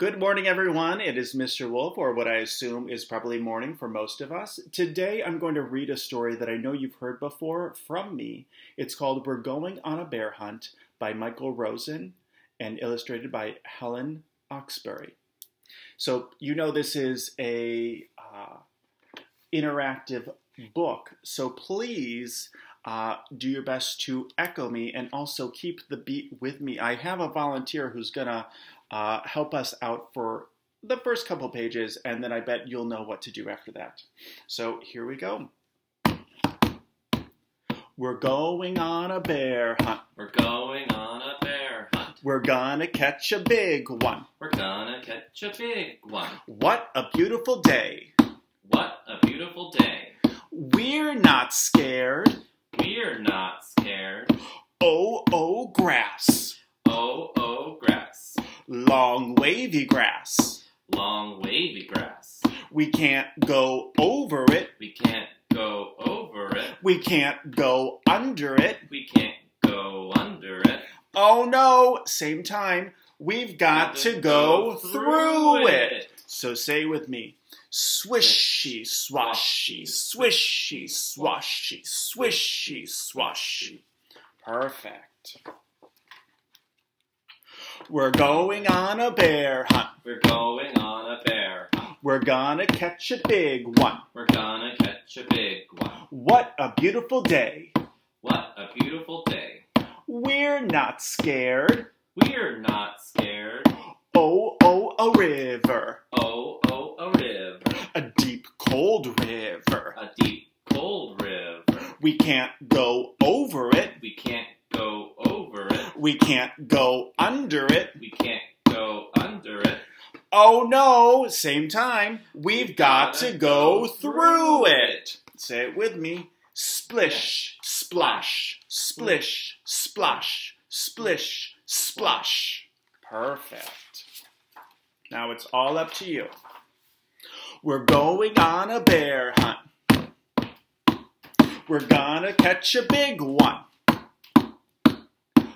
Good morning, everyone. It is Mr. Wolff, or what I assume is probably morning for most of us. Today, I'm going to read a story that I know you've heard before from me. It's called We're Going on a Bear Hunt by Michael Rosen and illustrated by Helen Oxenbury. So, you know, this is a uh, interactive book, so please uh, do your best to echo me and also keep the beat with me. I have a volunteer who's going to uh, help us out for the first couple pages, and then I bet you'll know what to do after that. So here we go. We're going on a bear hunt. We're going on a bear hunt. We're gonna catch a big one. We're gonna catch a big one. What a beautiful day. What a beautiful day. We're not scared. We're not scared. Oh, oh, grass. Oh, oh, grass. Long, wavy grass. Long, wavy grass. We can't go over it. We can't go over it. We can't go under it. We can't go under it. Oh no, same time. We've got to go through it. So say with me swishy, swashy, swishy, swashy, swishy, swashy. Perfect. We're going on a bear hunt. We're going on a bear hunt. We're gonna catch a big one. We're gonna catch a big one. What a beautiful day. What a beautiful day. We're not scared. We're not scared. Oh, oh, a river. Oh, oh, a river. A time. We've got to go through it. Say it with me. Splish, splash, splish, splash, splish, splash. Perfect. Now it's all up to you. We're going on a bear hunt. We're gonna catch a big one.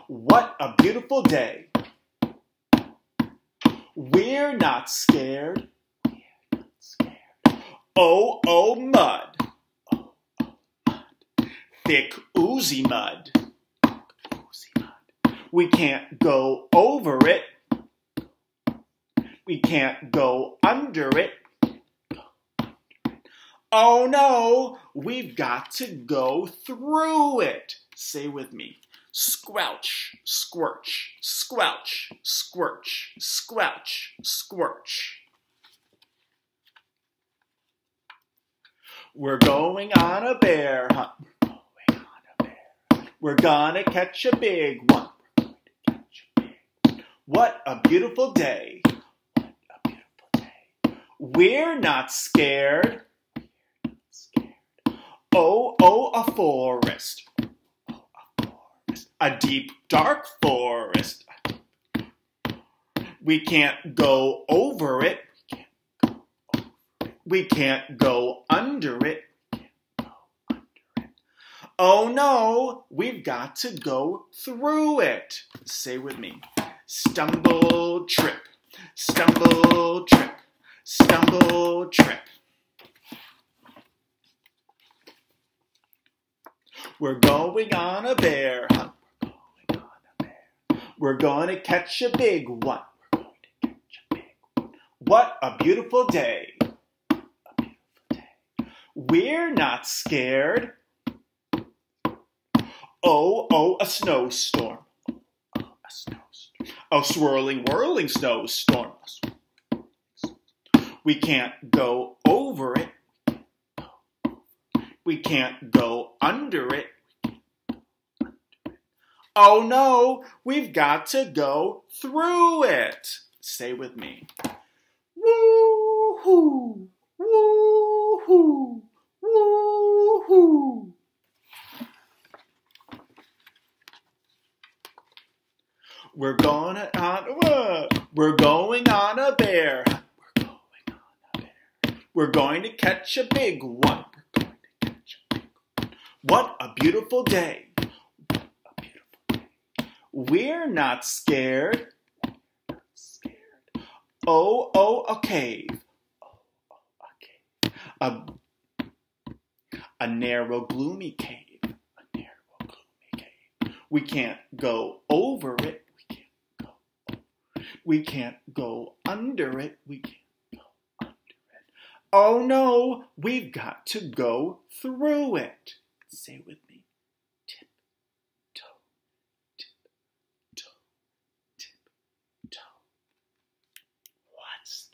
What a beautiful day. We're not scared. Oh, oh, mud. Thick, oozy mud. We can't go over it. We can't go under it. Oh no, we've got to go through it. Say with me. Squelch, squerch, squelch, squerch, squelch, squerch. We're going on a bear hunt. We're gonna catch a big one. What a beautiful day. We're not scared. Oh, oh, a forest. A deep, dark forest. We can't go over it. We can't go under it. Oh no, we've got to go through it. Say with me. Stumble, trip. Stumble, trip. Stumble, trip. We're going on a bear hunt. We're going to catch a big one. What a beautiful day. We're not scared. Oh, oh, a snowstorm. A swirling, whirling snowstorm. We can't go over it. We can't go under it. Oh no, we've got to go through it. Stay with me. Woo-hoo, woo-hoo, woo-hoo. We're going on, uh, we're going on a bear. We're going on a bear. We're going to catch a big one. We're going to catch a big one. What a beautiful day. What a beautiful day. We're not scared. Oh, oh, a cave. Oh, oh, a cave. A, a narrow, gloomy cave. We can't go over it. We can't go. Over. We can't go under it. We can't it. Oh no, we've got to go through it. Say with me. Tip, toe, tip, toe, tip, toe. What's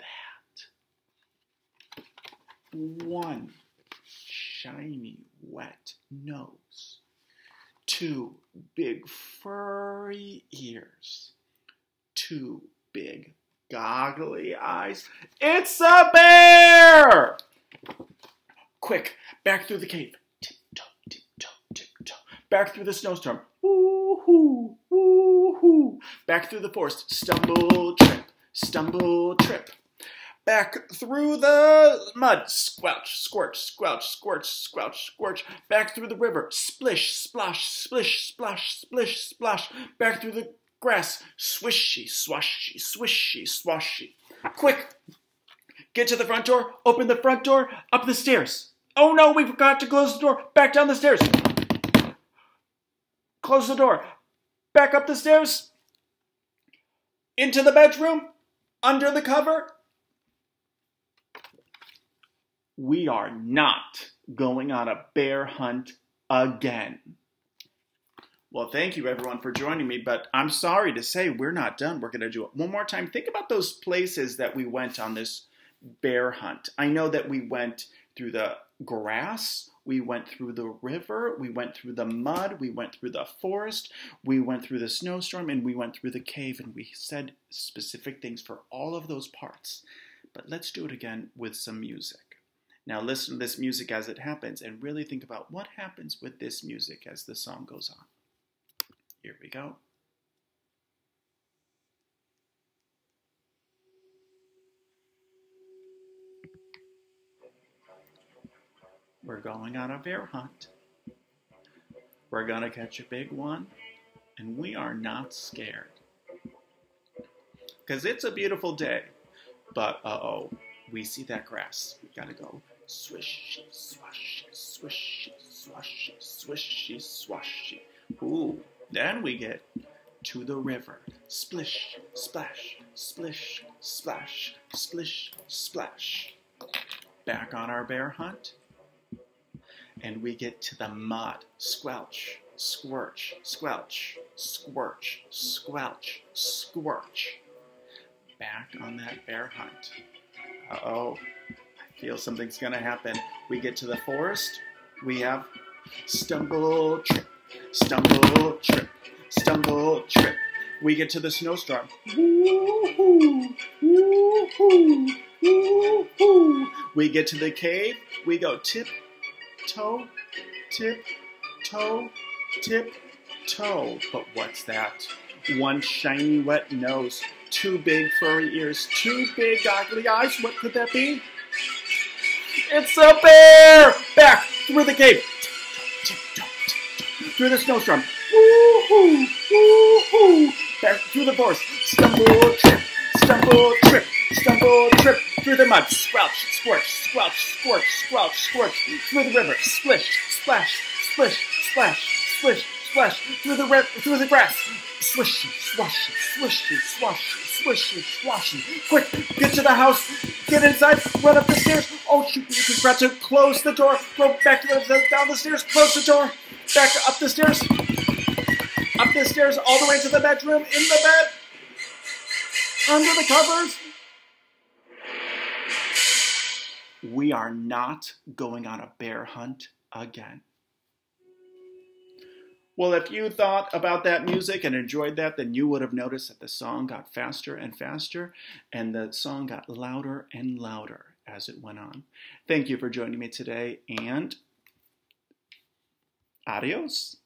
that? One shiny, wet nose. Two big furry ears. Two big goggly eyes. It's a bear! Quick, back through the cave. Tiptoe, tiptoe, tiptoe. Back through the snowstorm. Woo-hoo, woo-hoo. Back through the forest. Stumble, trip, stumble, trip. Back through the mud. Squelch, squelch, squelch, squelch, squelch, squelch. Back through the river. Splish, splash, splish, splash, splish, splash. Back through the grass. Swishy, swashy, swishy, swashy. Quick, Get to the front door, open the front door, up the stairs. Oh no, we forgot to close the door. Back down the stairs. Close the door. Back up the stairs. Into the bedroom. Under the cover. We are not going on a bear hunt again. Well, thank you everyone for joining me, but I'm sorry to say we're not done. We're going to do it one more time. Think about those places that we went on this bear hunt. I know that we went through the grass, we went through the river, we went through the mud, we went through the forest, we went through the snowstorm, and we went through the cave, and we said specific things for all of those parts. But let's do it again with some music. Now, listen to this music as it happens and really think about what happens with this music as the song goes on. Here we go. We're going on a bear hunt. We're going to catch a big one, and we are not scared. Because it's a beautiful day, but uh oh, we see that grass. We gotta go swish, swash, swish, swash, swishy, swashy. Ooh, then we get to the river. Splish, splash, splish, splash, splish, splash. Back on our bear hunt and we get to the mud. Squelch, squerch, squelch, squerch, squelch, squerch. Back on that bear hunt. Uh oh, I feel something's gonna happen. We get to the forest, we have stumble, trip, stumble, trip, stumble, trip. We get to the snowstorm. Woo-hoo, woo-hoo. We get to the cave, we go tip, toe, tip, toe, tip, toe. But what's that? One shiny wet nose, two big furry ears, two big ugly eyes. What could that be? It's a bear! Back through the cave. Through the snowstorm. Woo-hoo! Woo-hoo! Back through the forest. Stumble, trip, stumble, trip, stumble, trip through the mud, squelch, squerch, squelch, squerch, squelch, squerch, through the river, splish, splash, splish, splash, splish, splash, through the river, through the grass, swishy, swashy, swishy, swashy, swishy, swashy. Quick, get to the house, get inside, run up the stairs. Oh shoot, you forgot to close the door. Go back to the, down the stairs, close the door, back up the stairs, up the stairs, all the way to the bedroom, in the bed, under the covers. we are not going on a bear hunt again. Well, if you thought about that music and enjoyed that, then you would have noticed that the song got faster and faster, and the song got louder and louder as it went on. Thank you for joining me today, and adios.